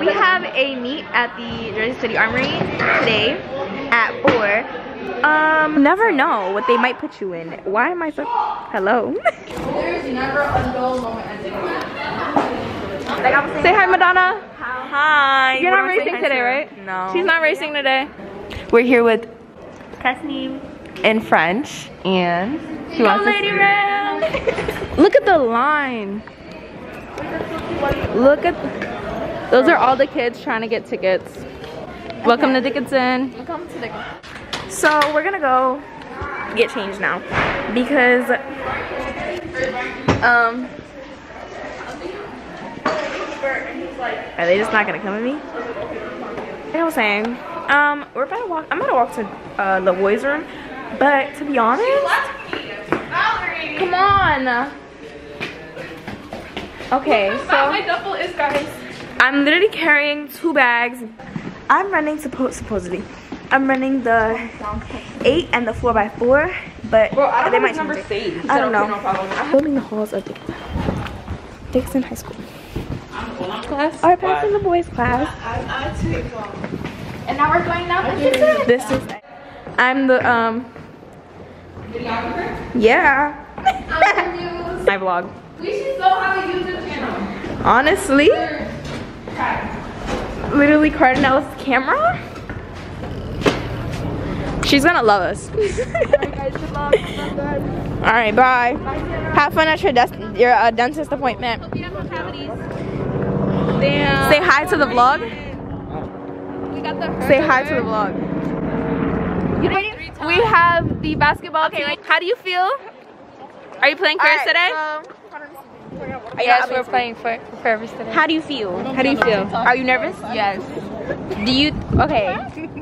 We have a meet at the Jersey City Armory today at 4. Um, never know what they might put you in. Why am I so... Hello? There's never a dull moment at Say hi, Madonna. Hi. You're not do I say racing today, to? right? No. She's not racing today. We're here with Tasneem. in French and she wants to Lady Ram. Look at the line. Look at... Those are all the kids trying to get tickets. Welcome to Dickinson. Welcome to the So we're gonna go get changed now because um are they just not gonna come with me? Like I was saying, um, we're about to walk. I'm about to walk to uh, the boys' room, but to be honest, come on. Okay, so My duffel is guys. I'm literally carrying two bags. I'm running suppo supposedly. I'm running the eight and the four by four, but i don't they might change it. I don't know. I'm filming the halls of Dixon, Dixon High School. Class. Alright, passing the boys' class. And now we're going down to Dixon. This is. I'm the um. Yeah. My vlog. We should still have a YouTube channel. Honestly, literally Cardinal's camera. She's gonna love us. All right, bye. Have fun at your des- your uh, dentist appointment. Damn. Say hi to the vlog. The Say hi to the vlog. We have the basketball team. How do you feel? Are you playing first today? Yes, we're playing for Purpose today. How do you feel? How do you feel? Are you nervous? Yes. Do you? Okay.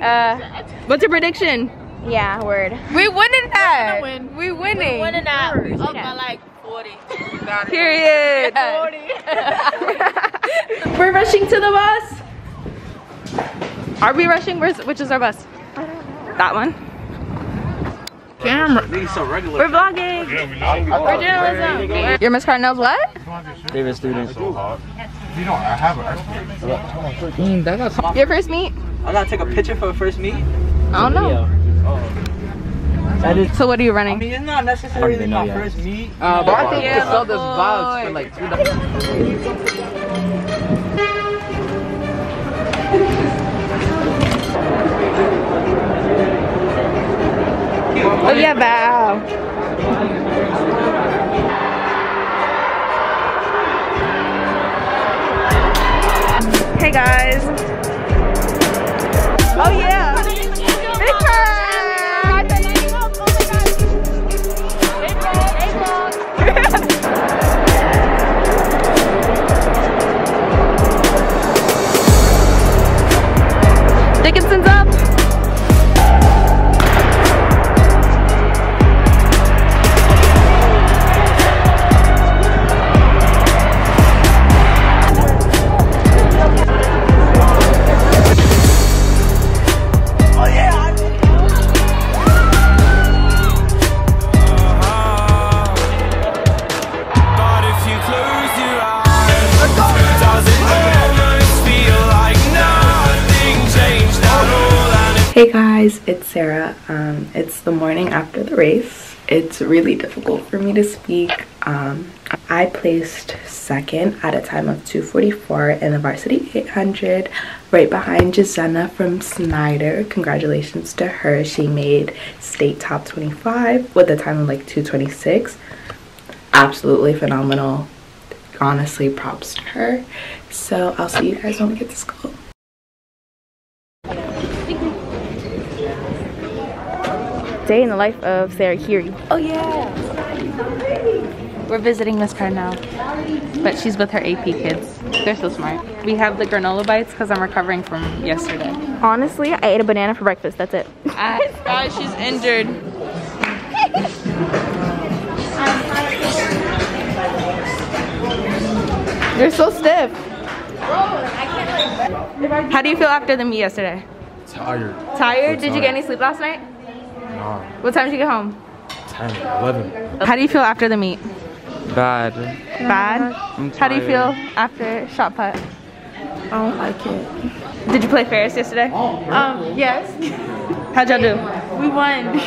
Uh, what's your prediction? Yeah, word. We winning that. We winning. winning that up by like 40. Period. 40 We're rushing to the bus. Are we rushing? Where's which is our bus? That one. Camera. We're vlogging. We're journalism. You're Miss Cardinal's what? Favorite student. You know, I have an Your first meet? I gotta take a picture for a first meet. I don't know. That is. So what are you I running? mean, it's not necessarily my first meet. Uh, but I think Yeah, they sell the boy. vibes for like two dollars. Bow. Hey guys. Oh yeah. Hey guys, it's Sara. Um, it's the morning after the race. It's really difficult for me to speak. Um, I placed second at a time of 244 in the varsity 800, right behind Jazenna from Snyder. Congratulations to her. She made state top 25 with a time of like 226. Absolutely phenomenal. Honestly, props to her. So I'll see you guys when we get to school. Day in the life of Sara Khiri. Oh yeah. We're visiting Miss Cardinal, but she's with her AP kids. They're so smart. We have the granola bites because I'm recovering from yesterday. Honestly, I ate a banana for breakfast. That's it. Guys, she's injured. You're so stiff. How do you feel after the meet yesterday? tired. Tired? Did you get any sleep last night? Nah, What time did you get home? 10, 11. How do you feel after the meet? Bad. Bad? I'm How do you feel after shot put? I don't like it. Did you play Ferris yesterday? Um, yes. How'd y'all do? We won.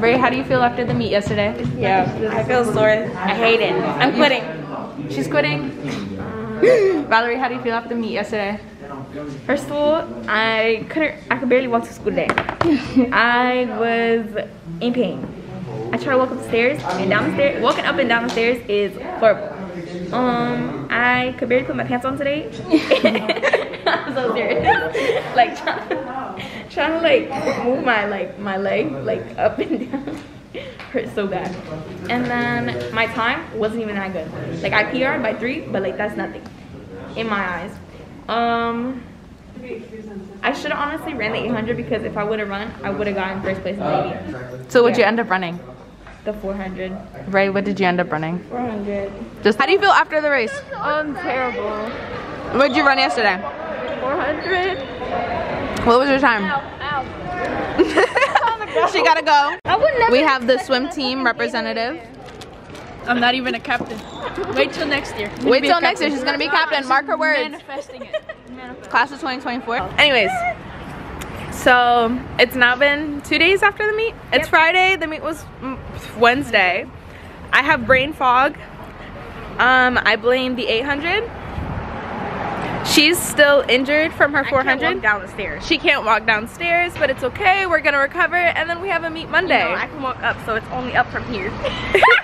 Ray, how do you feel after the meet yesterday? Yeah, I feel sore. I hate it. I'm quitting. She's quitting. Valarie, how do you feel after the meet yesterday? First of all, I couldn't, I could barely walk to school today. I was in pain. I tried to walk upstairs and down the stairs. Walking up and down the stairs is horrible. Um, I could barely put my pants on today. I'm so serious. like trying, trying to like move my like my leg like up and down hurt so bad. And then my time wasn't even that good. Like I PR'd by three, but like that's nothing in my eyes. Um, I should have honestly ran the 800 because if I would have run, I would have gotten first place in the meet. So what'd you end up running? The 400. Ray, what did you end up running? 400. Just how do you feel after the race? I'm terrible. What did you run yesterday? 400. What was your time? she gotta go. I would never. We have the swim team representative. I'm not even a captain. Wait till next year. Wait till next year. She's gonna be captain. Mark her words. Manifesting it. Class of 2024. Anyways, so it's now been two days after the meet. It's Friday. The meet was Wednesday. I have brain fog. Um, I blame the 800. She's still injured from her 400. down the stairs. She can't walk downstairs, but it's okay. We're gonna recover, and then we have a meet Monday. I can walk up, so it's only up from here.